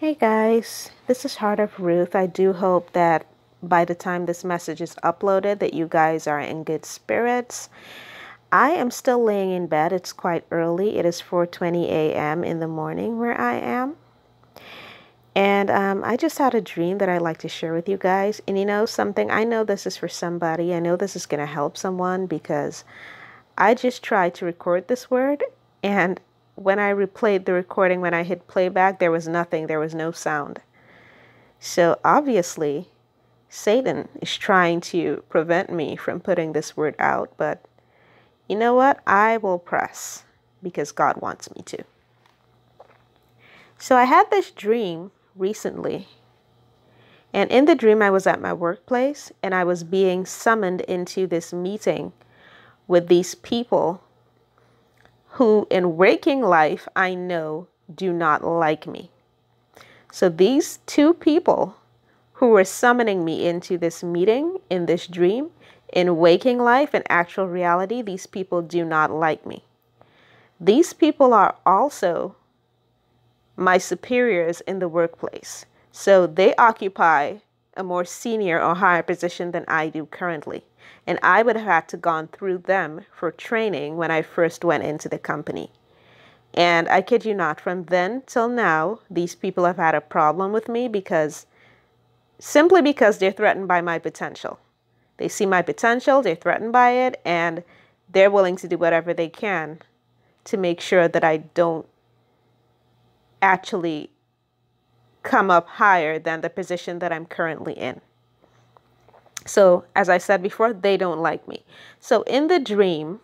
Hey guys, this is Heart of Ruth. I do hope that by the time this message is uploaded that you guys are in good spirits. I am still laying in bed. It's quite early. It is 4:20 a.m. in the morning where I am. And um, I just had a dream that I'd like to share with you guys. And you know something, I know this is for somebody. I know this is going to help someone because I just tried to record this word and when I replayed the recording, when I hit playback, there was nothing, there was no sound. So obviously, Satan is trying to prevent me from putting this word out, but you know what? I will press because God wants me to. So I had this dream recently. And in the dream, I was at my workplace and I was being summoned into this meeting with these people who in waking life I know do not like me. So these two people who were summoning me into this meeting in this dream, in waking life in actual reality, these people do not like me. These people are also my superiors in the workplace. So they occupy a more senior or higher position than I do currently. And I would have had to gone through them for training when I first went into the company. And I kid you not, from then till now, these people have had a problem with me because simply because they're threatened by my potential. They see my potential, they're threatened by it, and they're willing to do whatever they can to make sure that I don't actually come up higher than the position that I'm currently in. So, as I said before, they don't like me. So, in the dream,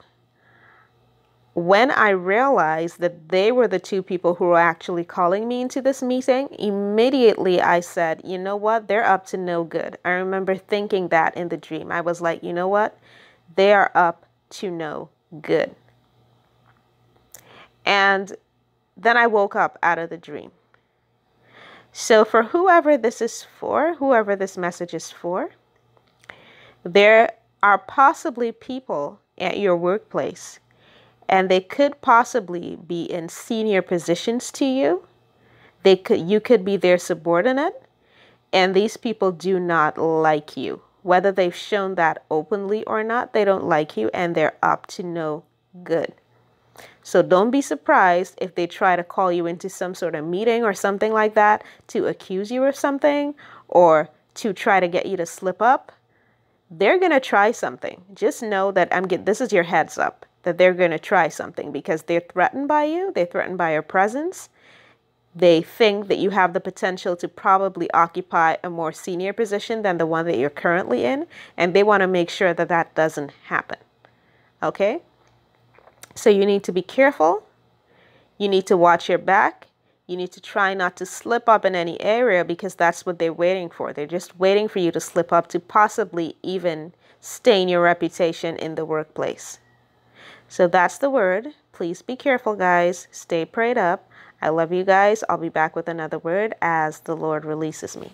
when I realized that they were the two people who were actually calling me into this meeting, immediately I said, you know what? They're up to no good. I remember thinking that in the dream. I was like, you know what? They are up to no good. And then I woke up out of the dream. So, for whoever this is for, whoever this message is for, there are possibly people at your workplace, and they could possibly be in senior positions to you. They could you could be their subordinate, and these people do not like you. Whether they've shown that openly or not, they don't like you and they're up to no good. So don't be surprised if they try to call you into some sort of meeting or something like that to accuse you of something or to try to get you to slip up. They're going to try something. Just know that I'm get this is your heads up that they're going to try something because they're threatened by you, they're threatened by your presence. They think that you have the potential to probably occupy a more senior position than the one that you're currently in, and they want to make sure that that doesn't happen. Okay? So you need to be careful. You need to watch your back. You need to try not to slip up in any area because that's what they're waiting for. They're just waiting for you to slip up to possibly even stain your reputation in the workplace. So that's the word. Please be careful, guys. Stay prayed up. I love you guys. I'll be back with another word as the Lord releases me.